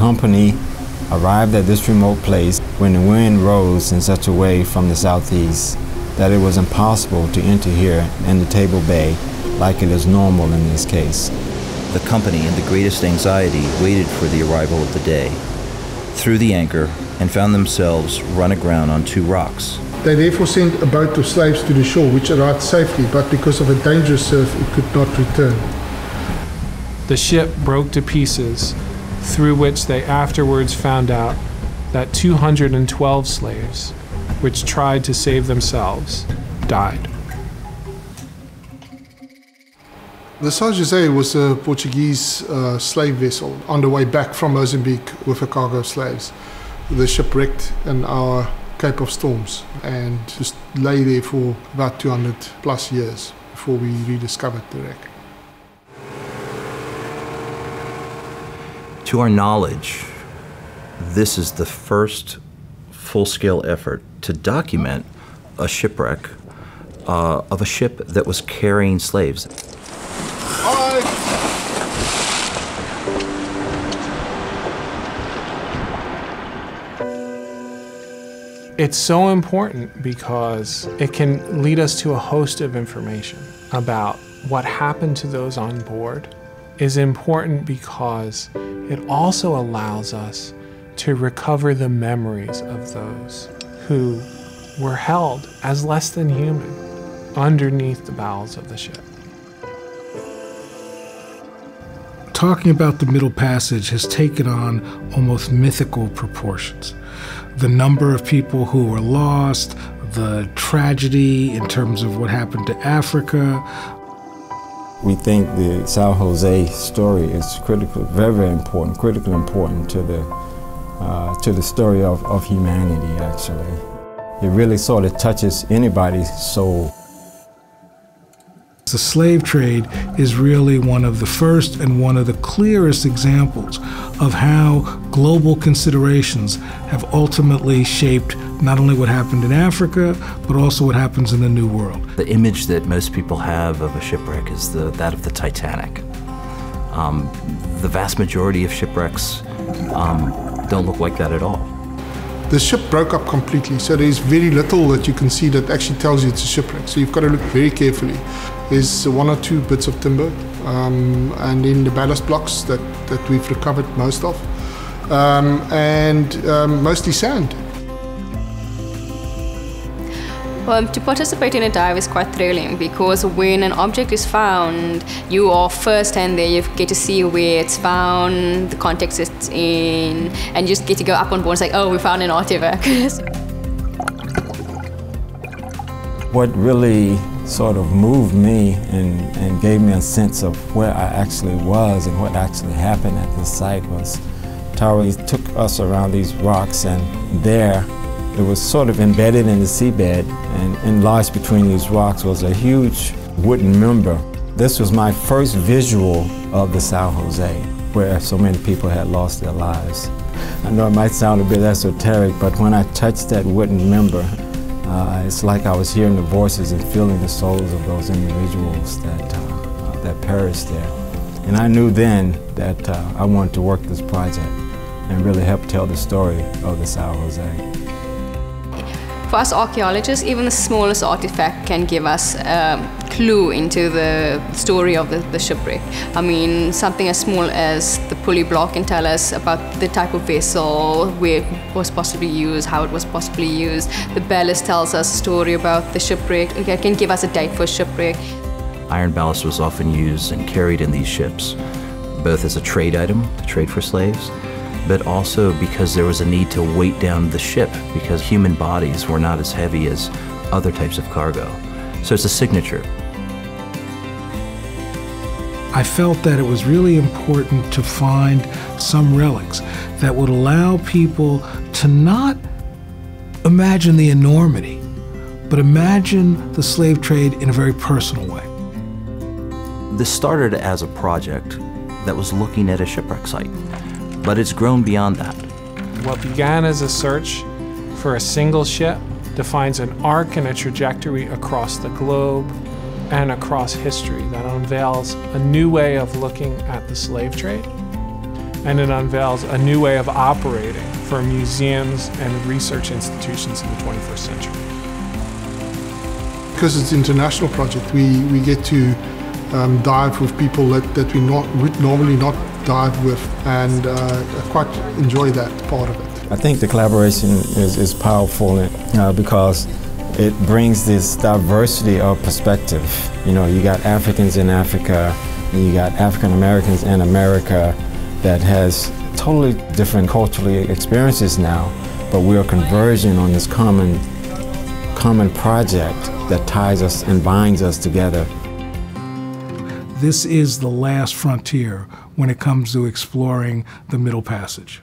company arrived at this remote place when the wind rose in such a way from the southeast that it was impossible to enter here in the Table Bay like it is normal in this case. The company, in the greatest anxiety, waited for the arrival of the day, threw the anchor, and found themselves run aground on two rocks. They therefore sent a boat of slaves to the shore, which arrived safely, but because of a dangerous surf, it could not return. The ship broke to pieces, through which they afterwards found out that 212 slaves, which tried to save themselves, died. The São José was a Portuguese uh, slave vessel on the way back from Mozambique with a cargo of slaves. The ship wrecked in our Cape of Storms and just lay there for about 200 plus years before we rediscovered the wreck. To our knowledge, this is the first full scale effort to document a shipwreck uh, of a ship that was carrying slaves. It's so important because it can lead us to a host of information about what happened to those on board is important because it also allows us to recover the memories of those who were held as less than human underneath the bowels of the ship. Talking about the Middle Passage has taken on almost mythical proportions the number of people who were lost, the tragedy in terms of what happened to Africa. We think the São Jose story is critical, very, very important, critically important to the, uh, to the story of, of humanity, actually. It really sort of touches anybody's soul. The slave trade is really one of the first and one of the clearest examples of how global considerations have ultimately shaped not only what happened in Africa, but also what happens in the New World. The image that most people have of a shipwreck is the, that of the Titanic. Um, the vast majority of shipwrecks um, don't look like that at all. The ship broke up completely, so there's very little that you can see that actually tells you it's a shipwreck. So you've got to look very carefully. There's one or two bits of timber, um, and in the ballast blocks that, that we've recovered most of, um, and um, mostly sand. Um, to participate in a dive is quite thrilling because when an object is found, you are first hand there, you get to see where it's found, the context it's in, and you just get to go up on board and say, oh, we found an artifact. what really sort of moved me and, and gave me a sense of where I actually was and what actually happened at this site was Tari took us around these rocks and there it was sort of embedded in the seabed and lodged between these rocks was a huge wooden member. This was my first visual of the San Jose where so many people had lost their lives. I know it might sound a bit esoteric, but when I touched that wooden member, uh, it's like I was hearing the voices and feeling the souls of those individuals that, uh, that perished there. And I knew then that uh, I wanted to work this project and really help tell the story of the San Jose. For us archaeologists, even the smallest artifact can give us a clue into the story of the, the, shipwreck. I mean, something as small as the pulley block can tell us about the type of vessel, where it was possibly used, how it was possibly used. The ballast tells us a story about the shipwreck. It can give us a date for a shipwreck. Iron ballast was often used and carried in these ships, both as a trade item to trade for slaves, but also because there was a need to weight down the ship because human bodies were not as heavy as other types of cargo. So it's a signature. I felt that it was really important to find some relics that would allow people to not imagine the enormity, but imagine the slave trade in a very personal way. This started as a project that was looking at a shipwreck site but it's grown beyond that. What began as a search for a single ship defines an arc and a trajectory across the globe and across history that unveils a new way of looking at the slave trade and it unveils a new way of operating for museums and research institutions in the 21st century. Because it's an international project, we, we get to um, dive with people that, that we not, would normally not dive with and uh, quite enjoy that part of it. I think the collaboration is, is powerful uh, because it brings this diversity of perspective. You know, you got Africans in Africa, and you got African Americans in America that has totally different culturally experiences now, but we are converging on this common, common project that ties us and binds us together. This is the last frontier when it comes to exploring the Middle Passage.